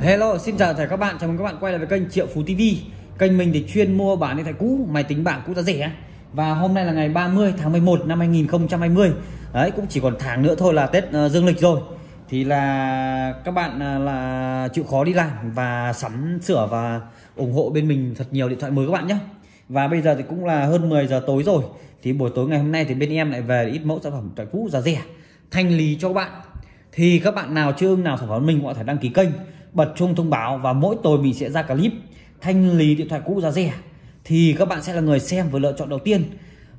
Hello, xin chào tất cả các bạn, chào mừng các bạn quay lại với kênh Triệu Phú TV Kênh mình thì chuyên mua bán điện thoại cũ, máy tính bảng cũ giá rẻ. Và hôm nay là ngày 30 tháng 11 năm 2020 Đấy, cũng chỉ còn tháng nữa thôi là Tết uh, Dương Lịch rồi. Thì là các bạn uh, là chịu khó đi làm và sắm sửa và ủng hộ bên mình thật nhiều điện thoại mới các bạn nhé Và bây giờ thì cũng là hơn 10 giờ tối rồi. Thì buổi tối ngày hôm nay thì bên em lại về ít mẫu sản phẩm điện thoại cũ giá rẻ Thanh lý cho các bạn. Thì các bạn nào chưa ưng nào sản phẩm mình có thể đăng ký kênh bật chuông thông báo và mỗi tối mình sẽ ra clip thanh lý điện thoại cũ giá rẻ thì các bạn sẽ là người xem và lựa chọn đầu tiên.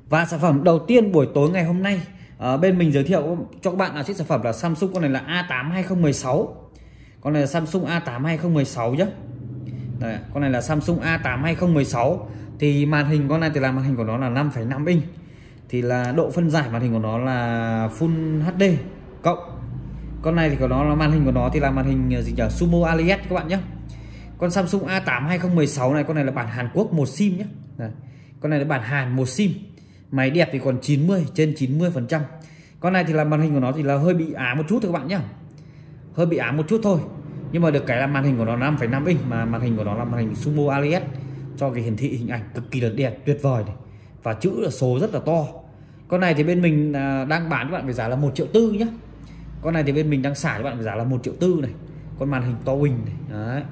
Và sản phẩm đầu tiên buổi tối ngày hôm nay ở bên mình giới thiệu cho các bạn là chiếc sản phẩm là Samsung con này là A8 2016 con này là Samsung A8 2016 nhé Đấy, con này là Samsung A8 2016 thì màn hình con này thì là màn hình của nó là 5,5 inch. Thì là độ phân giải màn hình của nó là Full HD cộng con này thì của nó là màn hình của nó thì là màn hình ờ, gì nhỉ? Sumo AliEx các bạn nhé con Samsung A8 2016 này con này là bản Hàn Quốc một sim nhé này. con này là bản Hàn một sim. Máy đẹp thì còn 90 trên 90 phần trăm. Con này thì là màn hình của nó thì là hơi bị ám một chút thôi các bạn nhé hơi bị ám một chút thôi. Nhưng mà được cái là màn hình của nó 5,5 inch mà màn hình của nó là màn hình Sumo AliEx cho cái hiển thị hình ảnh cực kỳ là đẹp tuyệt vời này. Và chữ là số rất là to. Con này thì bên mình à, đang bán các bạn với giá là một triệu tư nhé con này thì bên mình đang xả cho bạn giá là một triệu tư này. Con màn hình to bình này, đấy.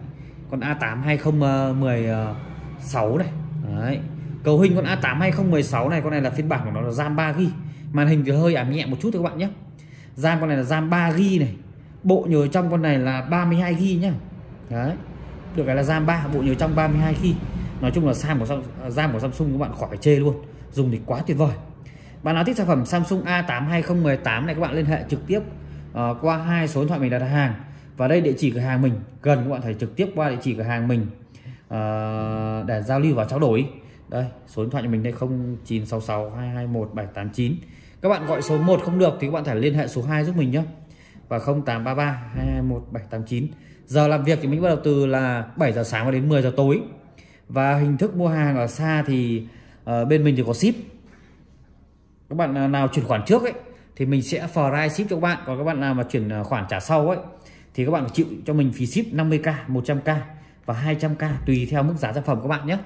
Con A8 2016 này, đấy. Cầu hình con A8 2016 này, con này là phiên bản của nó là RAM 3 g màn hình thì hơi ảm nhẹ một chút thôi các bạn nhé. RAM con này là RAM 3 g này. Bộ nhớ trong con này là 32 g nhá. Đấy. Được cái là RAM 3 bộ nhớ trong 32 g nói chung là RAM của RAM của Samsung các bạn khỏi phải chê luôn. Dùng thì quá tuyệt vời. Bạn nào thích sản phẩm Samsung A8 2018 này, các bạn liên hệ trực tiếp uh, qua hai số điện thoại mình đặt hàng. Và đây địa chỉ cửa hàng mình. Gần các bạn thể trực tiếp qua địa chỉ cửa hàng mình. Uh, để giao lưu và trao đổi. Đây số điện thoại của mình đây 0966 221 789 các bạn gọi số 1 không được thì các bạn thể liên hệ số 2 giúp mình nhé và 0833 221 789 giờ làm việc thì mình bắt đầu từ là 7 giờ sáng đến 10 giờ tối. Và hình thức mua hàng ở xa thì uh, bên mình thì có ship. Các bạn nào chuyển khoản trước ấy thì mình sẽ free ship cho các bạn. Còn các bạn nào mà chuyển à, khoản trả sau ấy, thì các bạn chịu cho mình phí ship 50k 100k và 200k tùy theo mức giá sản phẩm các bạn nhé.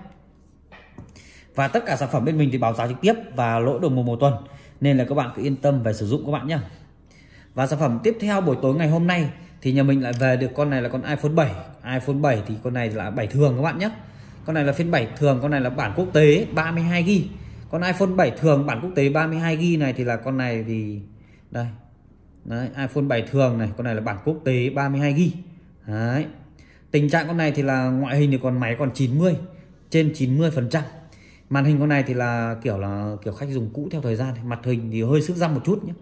Và tất cả sản phẩm bên mình thì báo giá trực tiếp và lỗi đồng mùa một tuần, nên là các bạn cứ yên tâm về sử dụng các bạn nhé. Và sản phẩm tiếp theo buổi tối ngày hôm nay thì nhà mình lại về được con này là con iPhone 7 iPhone 7 thì con này là 7 thường các bạn nhé. Con này là phiên 7 thường, con này là bản quốc tế 32 GB con iPhone 7 thường bản quốc tế 32GB này thì là con này thì đây đấy iPhone 7 thường này con này là bản quốc tế 32GB đấy tình trạng con này thì là ngoại hình thì còn máy còn 90 trên 90 phần trăm. Màn hình con này thì là kiểu là kiểu khách dùng cũ theo thời gian mặt hình thì hơi sức răm một chút nhé.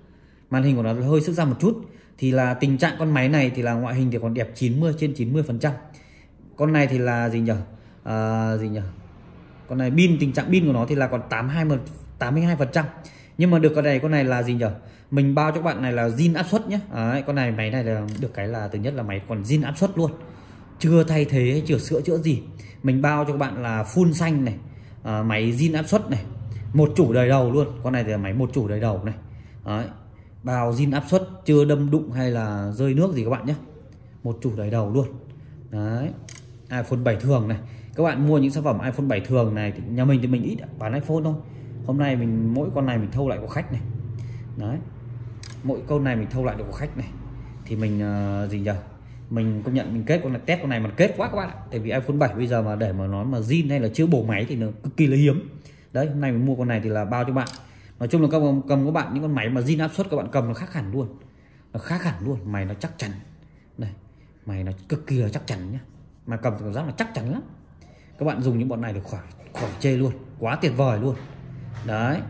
Màn hình của nó hơi sức răm một chút thì là tình trạng con máy này thì là ngoại hình thì còn đẹp 90 trên 90 phần trăm. Con này thì là gì nhỉ à, gì nhỉ con này pin tình trạng pin của nó thì là còn 82 82 phần trăm. Nhưng mà được con này con này là gì nhỉ mình bao cho các bạn này là zin áp suất nhé Đấy, con này máy này là được cái là thứ nhất là máy còn zin áp suất luôn. Chưa thay thế hay chưa sửa chữa gì. Mình bao cho các bạn là full xanh này à, máy zin áp suất này. Một chủ đời đầu luôn con này thì là máy một chủ đời đầu này. Đấy. bao zin áp suất chưa đâm đụng hay là rơi nước gì các bạn nhé một chủ đời đầu luôn. Đấy iPhone 7 thường này các bạn mua những sản phẩm iPhone 7 thường này thì nhà mình thì mình ít bán iPhone thôi. Hôm nay mình mỗi con này mình thâu lại của khách này. Đấy. Mỗi câu này mình thâu lại được của khách này. Thì mình uh, gì nhỉ mình công nhận mình kết con này test con này mà kết quá các bạn ạ. Tại vì iPhone 7 bây giờ mà để mà nói mà zin hay là chưa bổ máy thì nó cực kỳ là hiếm. Đấy hôm nay mình mua con này thì là bao cho bạn? Nói chung là các bạn cầm các bạn những con máy mà zin áp suất các bạn cầm nó khác hẳn luôn. Nó khác hẳn luôn mày nó chắc chắn. Này mày nó cực kỳ là chắc chắn nhá. Mà cầm cảm giác là chắc chắn lắm các bạn dùng những bọn này được khỏi khỏi chê luôn quá tuyệt vời luôn. Đấy.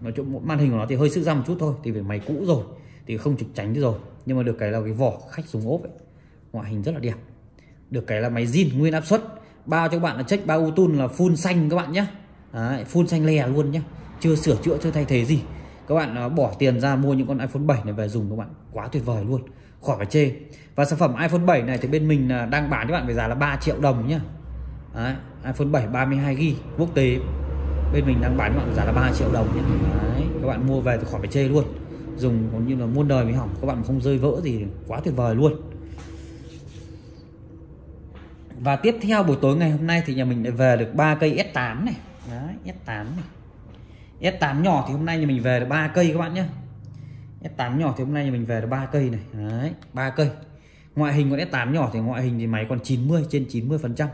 Nói chung màn hình của nó thì hơi sức ra một chút thôi thì về máy cũ rồi thì không trực tránh rồi. Nhưng mà được cái là cái vỏ khách dùng ốp ấy ngoại hình rất là đẹp. Được cái là máy zin nguyên áp suất. Bao cho các bạn là check bao tun là full xanh các bạn nhé Đấy, full xanh lè luôn nhé chưa sửa chữa chưa thay thế gì. Các bạn à, bỏ tiền ra mua những con iPhone 7 này về dùng các bạn quá tuyệt vời luôn. Khỏi phải chê. Và sản phẩm iPhone 7 này thì bên mình à, đang bán cho bạn với giá là 3 triệu đồng nhá. Đấy, iPhone 7 32GB quốc tế. Bên mình đang bán bạn giá là 3 triệu đồng nhé Đấy, các bạn mua về thì khỏi phải chê luôn. Dùng còn như là muôn đời mới hỏng. Các bạn không rơi vỡ gì quá tuyệt vời luôn. Và tiếp theo buổi tối ngày hôm nay thì nhà mình lại về được ba cây S8 này. Đấy S8 này. S8 nhỏ thì hôm nay nhà mình về được ba cây các bạn nhé S8 nhỏ thì hôm nay nhà mình về được ba cây này. Đấy 3 cây. Ngoại hình con S8 nhỏ thì ngoại hình thì máy còn 90 trên 90 phần trăm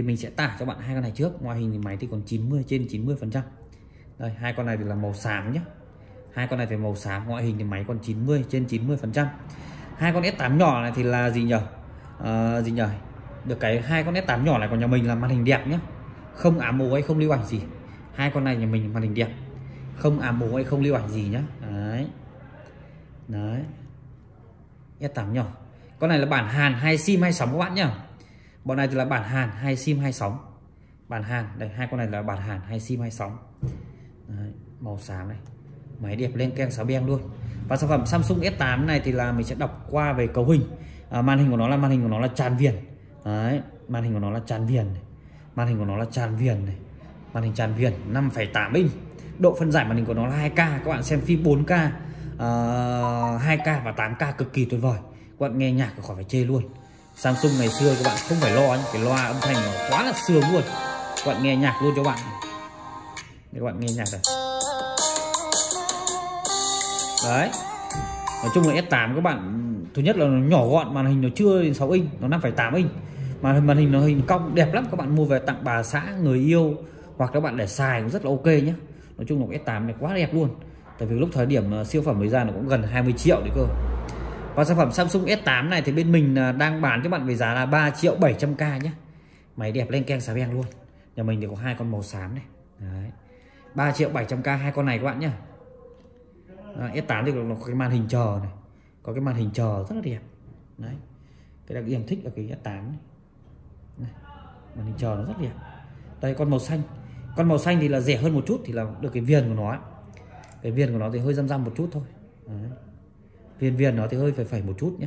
thì mình sẽ tả cho bạn hai con này trước. Ngoại hình thì máy thì còn 90 trên 90 phần trăm. Đây hai con này thì là màu xám nhé hai con này thì màu xám ngoại hình thì máy còn 90 trên 90 phần trăm. Hai con S8 nhỏ này thì là gì nhỉ à, ờ, gì nhỉ được cái hai con S8 nhỏ này của nhà mình là màn hình đẹp nhé không ám mồ hay không lưu ảnh gì. Hai con này nhà mình màn hình đẹp. Không ám mồ hay không lưu ảnh gì nhá. Đấy. Đấy. S8 nhỏ. Con này là bản Hàn hay sim hay sóng các bạn nhá bọn này thì là bản Hàn hai sim hai sóng. Bản Hàn đây hai con này là bản Hàn hai sim hai sóng. Đấy, màu xám này. Máy đẹp lên keng sáu beng luôn. Và sản phẩm Samsung S8 này thì là mình sẽ đọc qua về cấu hình. À, màn hình của nó là màn hình của nó là tràn viền. Đấy màn hình của nó là tràn viền này. màn hình của nó là tràn viền này. Màn hình tràn viền 5,8 inch. Độ phân giải màn hình của nó là 2K các bạn xem phim 4K uh, 2K và 8K cực kỳ tuyệt vời. Các bạn nghe nhạc khỏi phải chê luôn. Samsung ngày xưa các bạn không phải lo cái loa âm thanh nó quá là sướng luôn. Các bạn nghe nhạc luôn cho bạn để các bạn nghe nhạc này. Đấy. Nói chung là S8 các bạn thứ nhất là nó nhỏ gọn màn hình nó chưa đến 6 inch nó 5,8 inch. Mà màn hình nó hình cong đẹp lắm các bạn mua về tặng bà xã người yêu hoặc các bạn để xài cũng rất là ok nhé. Nói chung là S8 này quá đẹp luôn. Tại vì lúc thời điểm ờ, siêu phẩm mới ra nó cũng gần 20 triệu đấy cơ và sản phẩm Samsung S8 này thì bên mình à, đang bán cho bạn với giá là 3 triệu 700k nhé máy đẹp lên keng xà beng luôn. Nhà mình thì có hai con màu xám này. Đấy. 3 triệu 700k hai con này các bạn nhé S8 thì nó có cái màn hình chờ này. Có cái màn hình chờ rất là đẹp. Đấy. Cái đặc điểm thích ở cái S8 này. này, màn hình chờ nó rất đẹp. Đây, con màu xanh. Con màu xanh thì là rẻ hơn một chút thì là được cái viền của nó. Cái viền của nó thì hơi răm răm một chút thôi. Đấy viền viền nó thì hơi phải phẩy một chút nhé.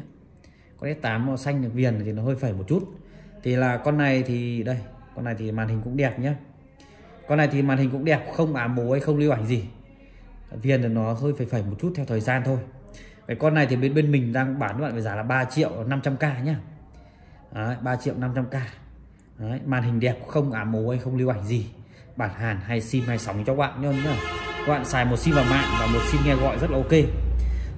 Con S8 màu xanh viền thì nó hơi phẩy một chút. Thì là con này thì đây con này thì màn hình cũng đẹp nhé. Con này thì màn hình cũng đẹp không ám mố hay không lưu ảnh gì. Viền thì nó hơi phẩy phẩy một chút theo thời gian thôi. Cái con này thì bên bên mình đang bán các bạn với giá là 3 triệu 500k nhá. Đấy, 3 triệu 500k Đấy, màn hình đẹp không ám mố hay không lưu ảnh gì. Bản hàn hay sim hay sóng cho các bạn nhá. Các bạn xài một sim vào mạng và một sim nghe gọi rất là ok.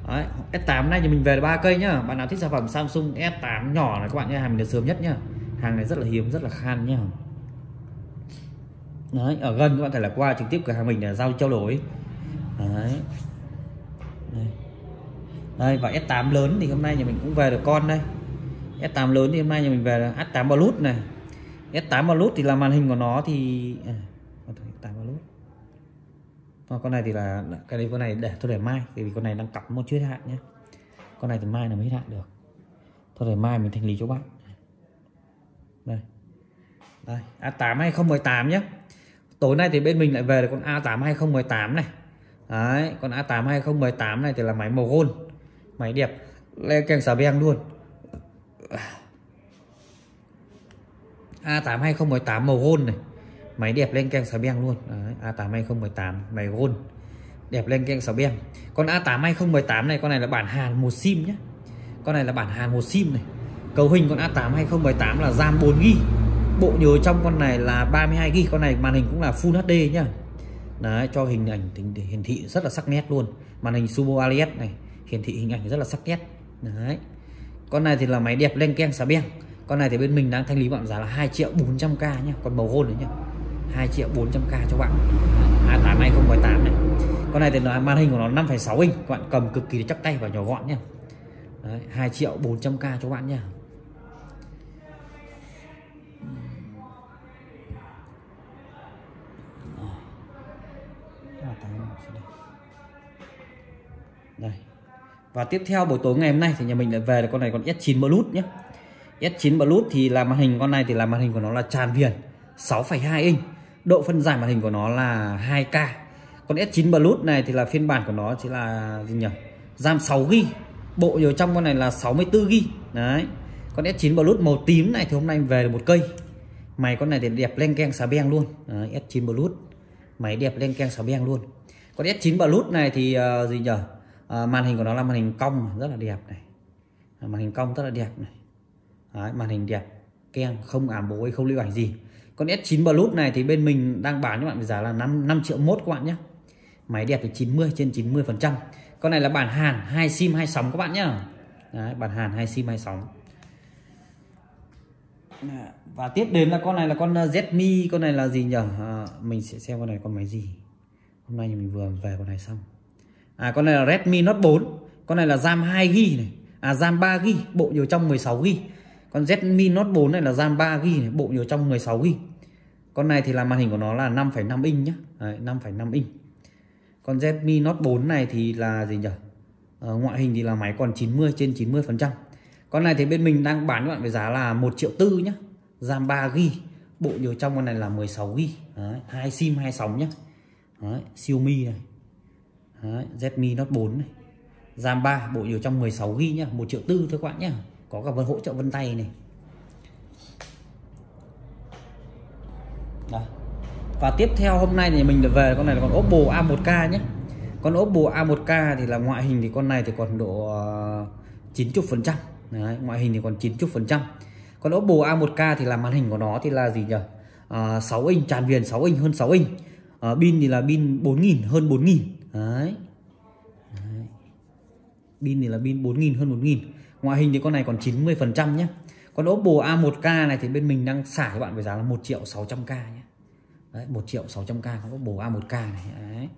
Đấy, S8 này thì mình về ba cây nhá. Bạn nào thích sản phẩm Samsung S8 nhỏ này các bạn nhé hàng mình được sớm nhất nhá. Hàng này rất là hiếm rất là khan nhá. Đấy, ở gần các bạn thể là qua trực tiếp cửa hàng mình để giao trao đổi. Đấy. Đây. đây và S8 lớn thì hôm nay nhà mình cũng về được con đây. S8 lớn thì hôm nay nhà mình về là S8 Plus này. S8 Plus thì là màn hình của nó thì à, S8 Plus. Còn con này thì là cái đấy con này để tôi để mai thì vì con này đang cặp một chiếc hạn nhé con này thì mai là mới hạn được. Thôi để mai mình thành lý cho bạn. Đây. Đây A8 2018 nhé tối nay thì bên mình lại về được con A8 2018 này. Đấy, con A8 2018 này thì là máy màu gold Máy đẹp Le keng xà beng luôn. A8 2018 màu gold này. Máy đẹp lên keng xà beng luôn. Đấy, A8 2018 máy gold. Đẹp lên keng xà beng. Con A8 2018 này con này là bản Hàn một sim nhé Con này là bản Hàn một sim này. Cấu hình con A8 2018 là RAM 4GB Bộ nhớ trong con này là 32GB Con này màn hình cũng là Full HD nhá. Đấy, cho hình ảnh hiển thị rất là sắc nét luôn. Màn hình Sumo ALED này hiển thị hình ảnh rất là sắc nét. Đấy. Con này thì là máy đẹp lên keng xà beng. Con này thì bên mình đang thanh lý bạn giá là 2 triệu 400k nhá còn màu gold đấy nhá. 2 triệu 400k cho bạn. A8 2018 này con này thì là màn hình của nó 5,6 inch. Các bạn cầm cực kỳ chắc tay và nhỏ gọn nhé đấy, 2 triệu 400k cho bạn nhé đây. Và tiếp theo buổi tối ngày hôm nay thì nhà mình lại về là con này con S9 Bluetooth nhé S9 Bluetooth thì là màn hình con này thì là màn hình của nó là tràn viền 6,2 inch độ phân giải màn hình của nó là 2K con S9 Plus này thì là phiên bản của nó chỉ là gì nhỉ? RAM 6GB bộ nhớ trong con này là 64GB đấy. Con S9 Plus màu tím này thì hôm nay về được một cây. Máy con này thì đẹp lên keng xà beng luôn. Đấy, S9 Plus. Máy đẹp lên keng xà beng luôn. Con S9 Plus này thì uh, gì nhỉ? Uh, màn hình của nó là màn hình cong rất là đẹp này. Màn hình cong rất là đẹp này. Đấy, màn hình đẹp. Keng không ảm bố không lưu ảnh gì con S9 Plus này thì bên mình đang bán cho bạn với giá là 5 5 triệu mốt các bạn nhé máy đẹp thì 90 trên 90 phần trăm. Con này là bản Hàn hai sim hai sóng các bạn nhé Đấy, bản Hàn hai sim hai sóng. Và tiếp đến là con này là con ờ, Zmi con này là gì nhỉ à, ờ, mình sẽ xem con này con máy gì. Hôm nay mình vừa về con này xong. À con này là Redmi Note 4 con này là RAM 2 GB này. À RAM 3 GB bộ nhiều trong 16 GB con Redmi Note 4 này là RAM 3 GB này, bộ nhiều trong 16 GB con này thì là màn hình của nó là 5,5 inch nhá. 5,5 inch. Con Zmi Note 4 này thì là gì nhỉ ờ, ngoại hình thì là máy còn 90 trên 90 phần trăm. Con này thì bên mình đang bán các bạn với giá là 1 triệu tư nhá. RAM 3 GB bộ nhớ trong con này là 16 GB Đấy, 2 sim 2 sóng nhá. Đấy, Xiaomi này. Đấy, Zmi Note 4 này. RAM 3 bộ nhớ trong 16 GB nhá. 1 triệu tư thôi các bạn nhá có cả hỗ trợ vân tay này. Đó. và tiếp theo hôm nay thì mình được về con này là con Oppo A1K nhé. Con Oppo A1K thì là ngoại hình thì con này thì còn độ ờ, 90 phần trăm. Ngoại hình thì còn 90 phần trăm. Con Oppo A1K thì là màn hình của nó thì là gì nhỉ? Ờ, à, 6 inch tràn viền 6 inch hơn 6 inch. À, pin thì là pin 4000 hơn 4000 đấy. đấy. Pin thì là pin 4000 hơn 1000 ngoại hình thì con này còn 90 phần trăm nhé. Còn Oppo A1K này thì bên mình đang xả các bạn với giá là 1 triệu 600k nhé. Đấy 1 triệu 600k con Oppo A1K này đấy.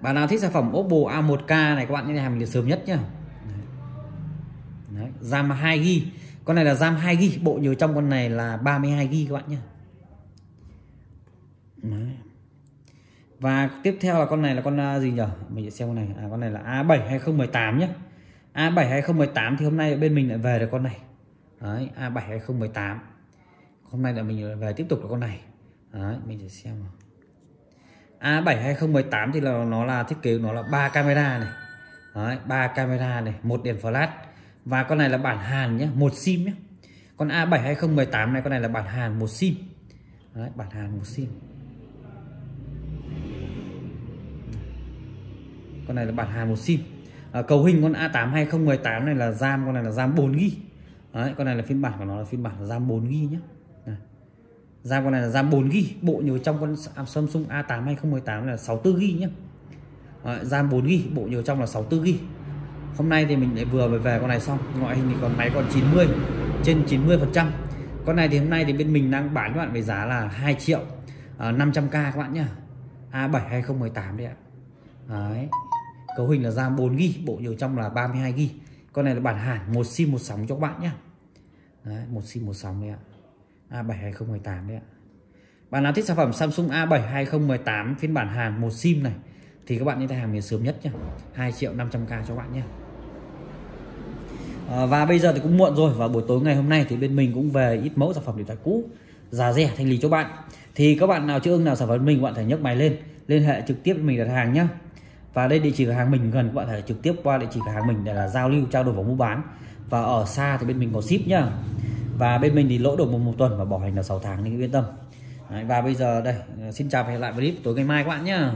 Bạn nào thích sản phẩm Oppo A1K này các bạn như này hàng mình sớm nhất nhá. Đấy, RAM 2 GB con này là RAM 2 GB bộ nhớ trong con này là 32 GB các bạn nhé Đấy. và tiếp theo là con này là con à, gì nhỉ mình sẽ xem con này. À, con này là A7 2018 nhé A7 2018 thì hôm nay bên mình lại về được con này. Đấy, A7 2018 hôm nay là mình về tiếp tục là con này. Đấy, mình sẽ xem nào. A7 2018 thì là nó là thiết kế nó là ba camera này. Đấy, 3 camera này một đèn flash. Và con này là bản Hàn nhé một sim nhé con A7 2018 này con này là bản Hàn một sim. Đấy, bản Hàn một sim. Con này là bản Hàn một sim à, cầu hình con A8 2018 này là RAM con này là RAM 4 g Đấy, con này là phiên bản của nó là phiên bản là RAM 4 g nhé này. RAM con này là RAM 4 g bộ nhớ trong con à, Samsung A8 2018 là 64 g nhé Đấy, RAM 4 g bộ nhớ trong là 64 g hôm nay thì mình lại vừa mới về con này xong. Ngoại hình thì còn máy còn 90 trên 90 phần trăm. Con này thì hôm nay thì bên mình đang bán các bạn với giá là 2 triệu à, 500k các bạn nhá. A7 2018 đấy ạ. Đấy cấu hình là RAM 4GB bộ nhớ trong là 32GB con này là bản Hàn một sim một sóng cho các bạn nhé đấy, một sim một sóng đấy ạ. A7 2018 đấy ạ. Bạn nào thích sản phẩm Samsung A7 2018 phiên bản Hàn một sim này thì các bạn nên hàng miền sớm nhất nhé 2 triệu 500k cho các bạn nhé à, ờ, và bây giờ thì cũng muộn rồi và buổi tối ngày hôm nay thì bên mình cũng về ít mẫu sản phẩm điện thoại cũ giá rẻ thanh lý cho bạn. Thì các bạn nào chưa ưng nào sản phẩm mình bạn thể nhấc máy lên liên hệ trực tiếp với mình đặt hàng nhé và đây địa chỉ cửa hàng mình gần các bạn thể trực tiếp qua địa chỉ cửa hàng mình để là giao lưu trao đổi và mua bán. Và ở xa thì bên mình có ship nhá. Và bên mình thì lỗ được một, một tuần và bảo hành là 6 tháng nên yên tâm. Đấy, và bây giờ đây xin chào và hẹn lại với clip tối ngày mai các bạn nhá.